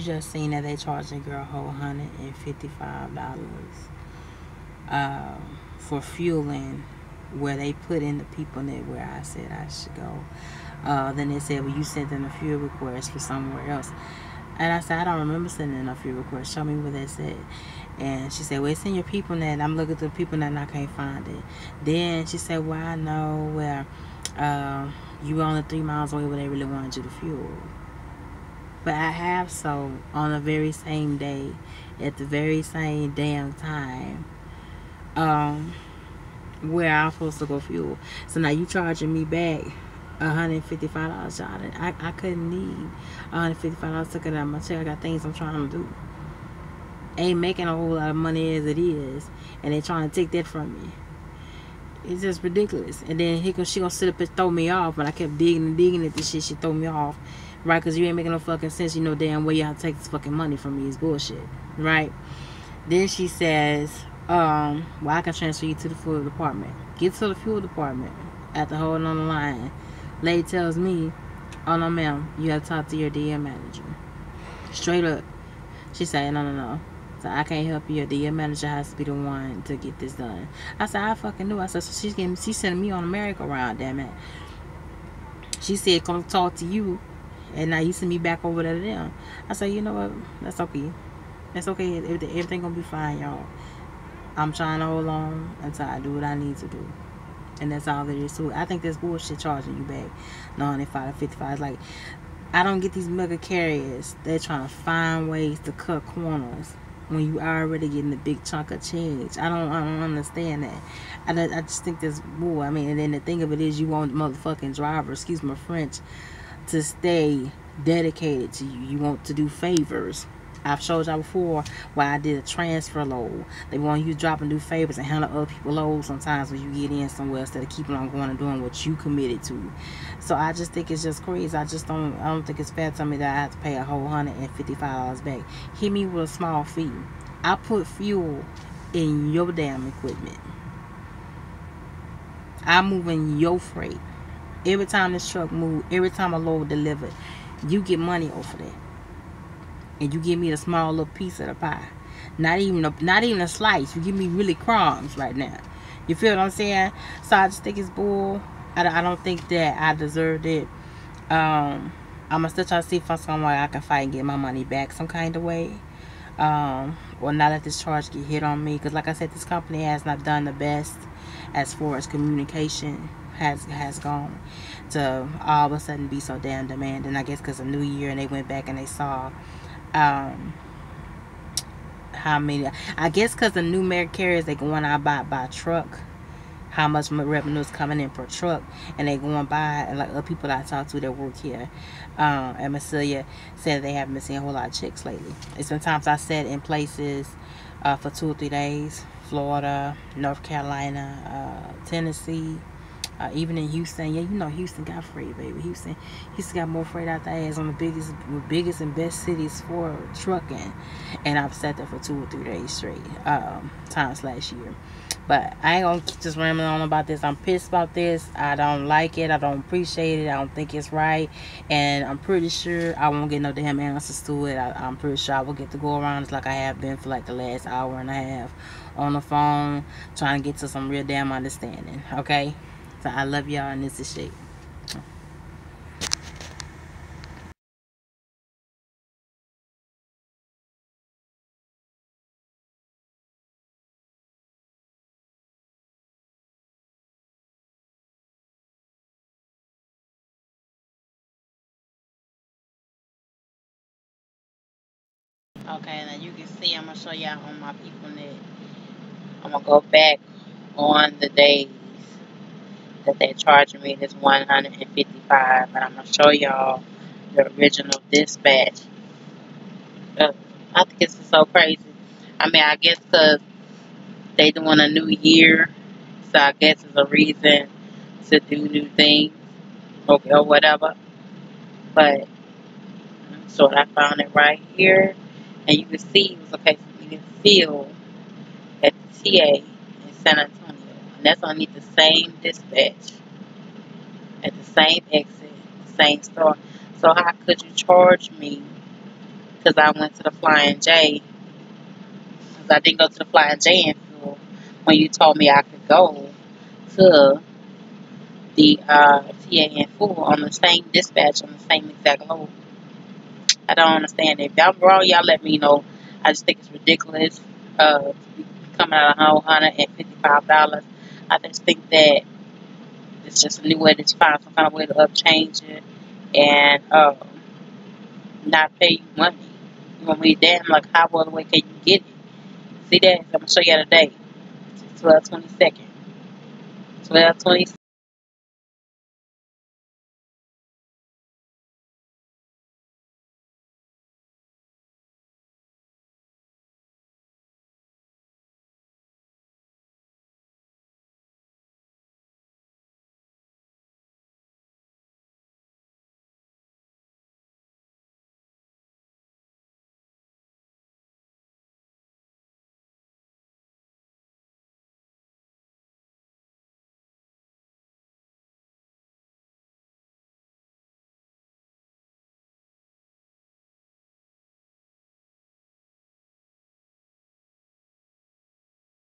you just seen that they charging a girl whole hundred and fifty five dollars uh, for fueling where they put in the people that where I said I should go. Uh, then they said, well, you sent in a fuel request for somewhere else. And I said, I don't remember sending a fuel request. Show me what they said. And she said, well, it's in your PeopleNet. I'm looking through the PeopleNet and I can't find it. Then she said, well, I know where uh, you were only three miles away where they really wanted you to fuel. But I have so on the very same day, at the very same damn time, um, where I'm supposed to go fuel. So now you charging me back $155, y'all. I, I couldn't need $155 took it out of my check. I got things I'm trying to do. Ain't making a whole lot of money as it is. And they trying to take that from me. It's just ridiculous. And then he she gonna sit up and throw me off. But I kept digging and digging at this shit. She throw me off. Right? Because you ain't making no fucking sense. You know damn well to take this fucking money from me. It's bullshit. Right? Then she says, um, well, I can transfer you to the fuel department. Get to the fuel department. After holding on the line. Lady tells me, oh no ma'am, you have to talk to your DM manager. Straight up. She said, no, no, no. So I can't help you. Your DM manager has to be the one to get this done. I said, I fucking knew. I said, so she's getting, she's sending me on a merry-go-round, damn it. She said, come talk to you. And now you send me back over there to them. I said, you know what? That's okay. That's okay. Everything gonna be fine, y'all. I'm trying to hold on until I do what I need to do. And that's all there is to it. I think that's bullshit charging you back 95 55. It's like, I don't get these mega carriers. They're trying to find ways to cut corners when you already getting a big chunk of change. I don't, I don't understand that. I, I just think that's bull. I mean, and then the thing of it is, you want motherfucking driver, excuse my French, to stay dedicated to you. You want to do favors. I've showed y'all before why I did a transfer load. They want you to drop and do favors and handle other people's loads sometimes when you get in somewhere instead of keeping on going and doing what you committed to. So I just think it's just crazy. I just don't I don't think it's fair to me that I have to pay a whole hundred and fifty five dollars back. Hit me with a small fee. I put fuel in your damn equipment. I'm moving your freight. Every time this truck move, every time a load delivered, you get money off of that and you give me a small little piece of the pie. Not even a, not even a slice. You give me really crumbs right now. You feel what I'm saying? So I just think it's bull. I, I don't think that I deserved it. Um, I'm gonna still try to see if some way I can fight and get my money back some kind of way. Um, or not let this charge get hit on me. Because like I said, this company has not done the best as far as communication has has gone to all of a sudden be so damn demanding. I guess because of New Year and they went back and they saw um how many i guess because the new Mary carriers they going out by by truck how much revenue is coming in per truck and they going by and like other people i talk to that work here um and Massilia said they haven't been seeing a whole lot of chicks lately it's sometimes i sat in places uh, for two or three days florida north carolina uh, tennessee uh, even in Houston, yeah, you know Houston got freight, baby. Houston, Houston got more freight out there as on the biggest, biggest and best cities for trucking. And I've sat there for two or three days straight, um, times last year. But I ain't gonna keep just rambling on about this. I'm pissed about this. I don't like it. I don't appreciate it. I don't think it's right. And I'm pretty sure I won't get no damn answers to it. I, am pretty sure I will get to go around like I have been for like the last hour and a half on the phone trying to get to some real damn understanding. Okay? So I love y'all and this is Shape. Okay, now you can see I'm gonna show y'all on my PeopleNet. I'm gonna go back on the day that they're charging me this 155 but I'm going to show y'all the original dispatch. Uh, I think it's so crazy. I mean, I guess because they doing a new year, so I guess it's a reason to do new things or, or whatever. But, so I found it right here. And you can see, it was okay, so you can feel at the TA in San Antonio. And that's underneath the same dispatch at the same exit, same store. So how could you charge me because I went to the Flying J. Because I didn't go to the Flying J in full when you told me I could go to the uh, TA on the same dispatch on the same exact load. I don't understand it. If y'all wrong, y'all let me know. I just think it's ridiculous uh, coming out of hundred and fifty five dollars. I just think that it's just a new way to find some kind of way to up change it and uh, not pay you money. You want me damn like how other way can you get it? See that? I'm gonna show you date. Twelve twenty second. Twelve twenty